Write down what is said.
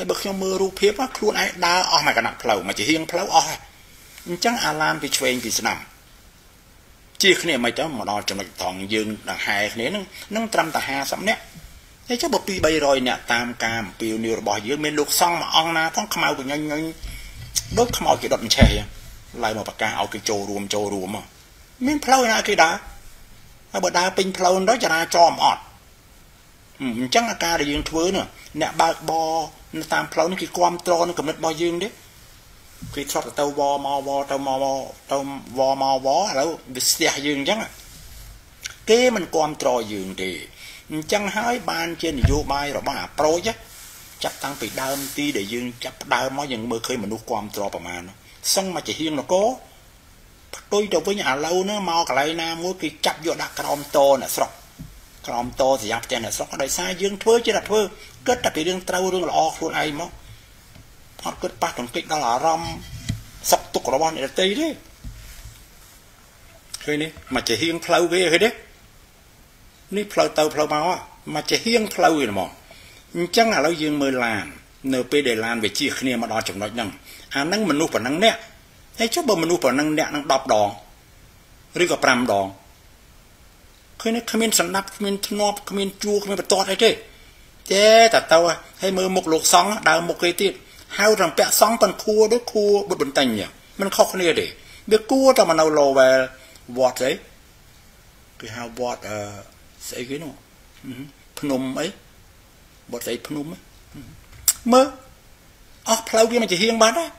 ហើយបើខ្ញុំមើលរូបភាពខ្លួនឯងដើរអស់មួយកណាត់ផ្លូវមកជាហៀងផ្លូវអស់ហើយអញ្ចឹងអាឡានពីឆ្វេងពីស្ដាំជាគ្នាមិនទៅមកដល់ចំណុចត្រង់យើងដង្ហែគ្នានឹងនឹងត្រឹមតែ50នាក់ហើយចុះបើ2 300នាក់តាមការអំពាវនាវរបស់យើងមានលោកសង្ឃមួយអង្គណាផងខ្មៅកញ្ញញញដូចខ្មៅគេដុតអញ្ឆេះឡើងមកប្រកាសឲ្យគេចូលរួមចូលរួមមកមានផ្លូវណាគេដើរហើយបើដើរពេញផ្លូវទៅចរាចរណ៍អត់អញ្ចឹងអាការដែលយើងធ្វើនោះ អ្នកបើកបរនៅតាមផ្លូវនេះគេគ្រប់គ្រងនឹងកំណត់របស់យើងទេគេធ្លាប់ទៅវមកវទៅមកទៅវមកវឥឡូវវាស្ទះយើងអញ្ចឹងគេមិនគ្រប់គ្រងយើងទេអញ្ចឹងហើយបានជានយោបាយរបស់អាប្រូចចាប់តាំងពីដើមទីដែលយើងចាប់ដើមមកយើងមើលឃើញមនុស្សគ្រប់គ្រងប្រមាណសឹងមកជាហៀងនគរផ្ទុយទៅវិញឥឡូវហ្នឹងមកកន្លែងណាមួយគេចាប់យកដាក់ក្រោមតអ្នកស្រុក ក្រោមតសញ្ញាផ្ទះអ្នកស្រុកដោយសារយើងធ្វើជាតែធ្វើគិតតែពីរឿងត្រូវរឿងល្អខ្លួនឯងមកអត់គិតប៉ះទង្គិចដល់អារម្មណ៍សុខទុក្ខរបស់អ្នកដទៃទេឃើញនេះមកជាហៀងផ្លូវគេឃើញទេនេះផ្លូវទៅផ្លូវមកមកជាហៀងផ្លូវឯមកអញ្ចឹងឥឡូវយើងមើលឡាននៅពេលដែលឡានវាជិះគ្នាមកដល់ចំណុចហ្នឹងអាហ្នឹងមនុស្សប៉ុណ្ណឹងអ្នកហើយចុះបើមនុស្សប៉ុណ្ណឹងអ្នកនឹង10ដងឬក៏5ដង ឃើញគ្មានសម្ដាប់គ្មានធ្នាប់គ្មានជួគ្មានបន្ទាត់អីទេចេតទៅហើយមើលមុខលោកសង្ឃដើរមុខគេទៀតហៅរំពាក់សង្ឃប៉ុនខួដូចខួបុតបន្ទិញមិនខុសគ្នាទេវាគួរតែមកនៅ Lowell វត្តអីគេហៅវត្តអឺស្អីគេនោះភ្នំអីវត្តស្អីភ្នំមើលអស់ផ្លូវវាមកជាហៀងបាត់ហើយ